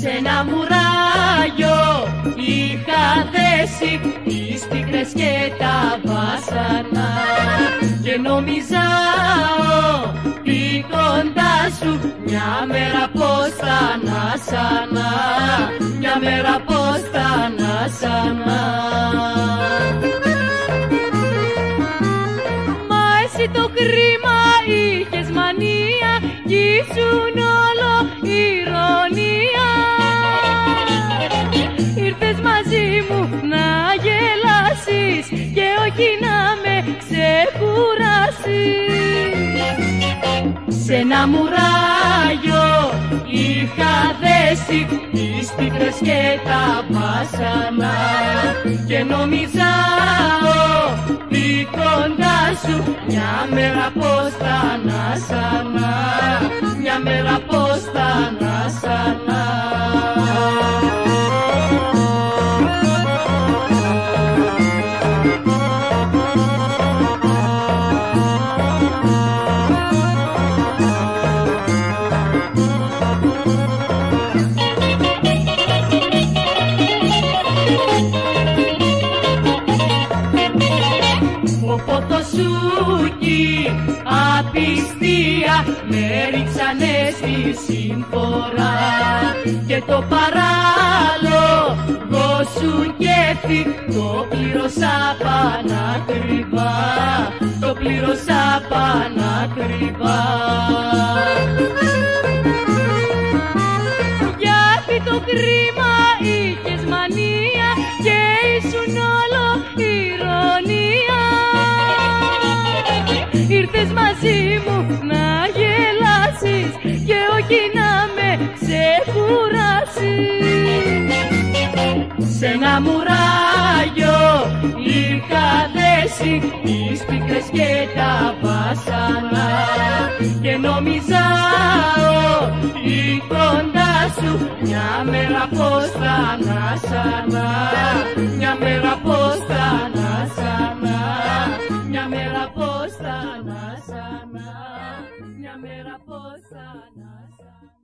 Σε ένα μουράγιο είχα δέσει τις πίκρες και τα βάσανα και νομίζα ότι κοντά σου μια μέρα πως θα ανάσανα μια μέρα πως θα ανάσανα. Μα εσύ το κρίμα είχες μανία κι ήσουν και όχι να με ξεκουράσεις. Σε ένα μουράγιο είχα δέσει τις πίκρες και τα βάσανα και νομίζα ότι κοντά σου μια μέρα πως θα ανάσανα. Μια μέρα πως πόθος σου κι απιστία με ρίξανε στη σύμφορα και το παράλογο σου κέφι το πλήρωσα πανακριβά το πλήρωσα πανακριβά γιατί το κρίμα είχες μανία και ήσουν όλο σε ένα μουράγιο είχα δέσει τις πίκρες και τα βάσανα και νομίζα ότι κοντά σου μια μέρα πως θα ανάσανα μια μέρα πως θα ανάσανα μια μέρα πως θα ανάσανα μια μέρα πως θα ανάσανα